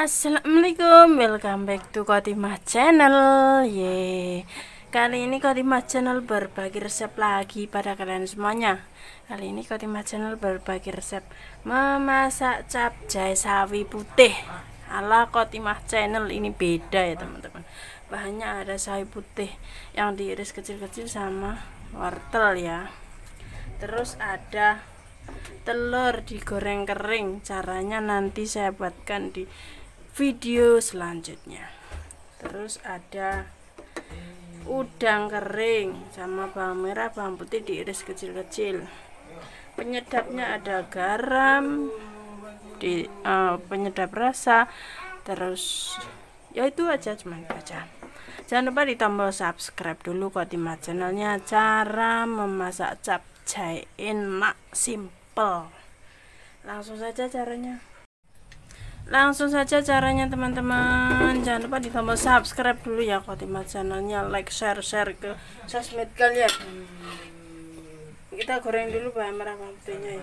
Assalamualaikum, welcome back to Kotimah Channel. Ye, kali ini Kotimah Channel berbagi resep lagi pada kalian semuanya. Kali ini Kotimah Channel berbagi resep memasak capcay sawi putih ala Kotimah Channel. Ini beda ya teman-teman. Bahannya ada sawi putih yang diiris kecil-kecil sama wortel ya. Terus ada telur digoreng kering caranya nanti saya buatkan di video selanjutnya. Terus ada udang kering sama bawang merah bawang putih diiris kecil-kecil. Penyedapnya ada garam di uh, penyedap rasa terus ya itu aja cuma itu jangan lupa ditambah subscribe dulu di channelnya. Cara memasak capcay enak simple langsung saja caranya langsung saja caranya teman-teman. Jangan lupa ditambah subscribe dulu ya Khotimah channelnya. Like share share ke sosmed kalian. Kita goreng dulu bahan merah ya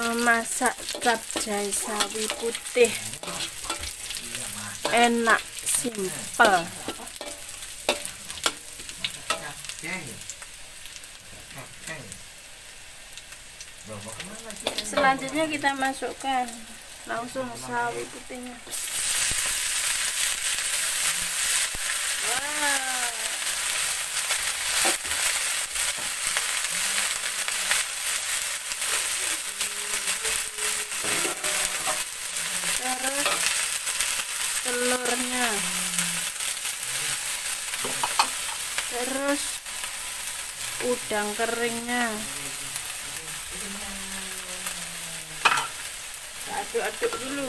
memasak capcay sawi putih. Enak simple selanjutnya kita masukkan langsung sawi putihnya terus udang keringnya. Aduk-aduk dulu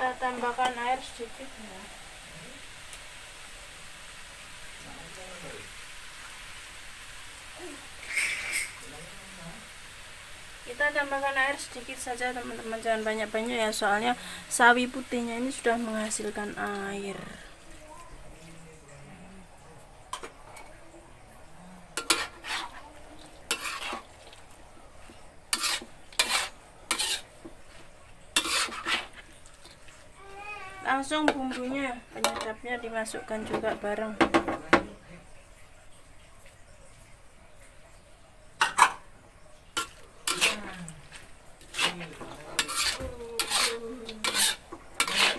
kita tambahkan air sedikit ya. Kita tambahkan air sedikit saja teman-teman. Jangan banyak-banyak ya soalnya sawi putihnya ini sudah menghasilkan air langsung bumbunya. Penyedapnya dimasukkan juga bareng.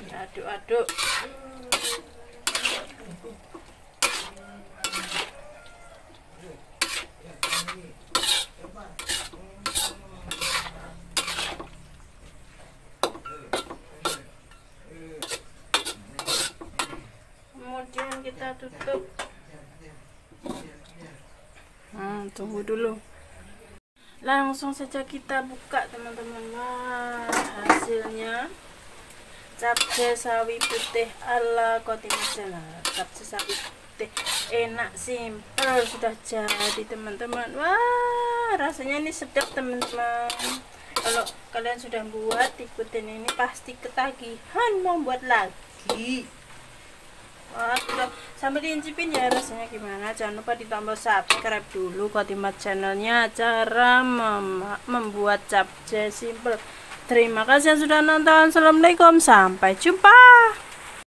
Aduk-aduk tutup hmm, tunggu dulu. Langsung saja kita buka teman-teman. Wah hasilnya. Capcay sawi putih ala kotimah capcay sawi putih. Enak simpel sudah jadi teman-teman. Wah rasanya ini sedap teman-teman. Kalau kalian sudah buat ikutin ini pasti ketagihan mau buat lagi sudah sambil diincipin ya rasanya gimana. Jangan lupa ditambah subscribe dulu Kotimat channelnya cara mem membuat capcay simple. Terima kasih yang sudah nonton. Assalamualaikum, sampai jumpa.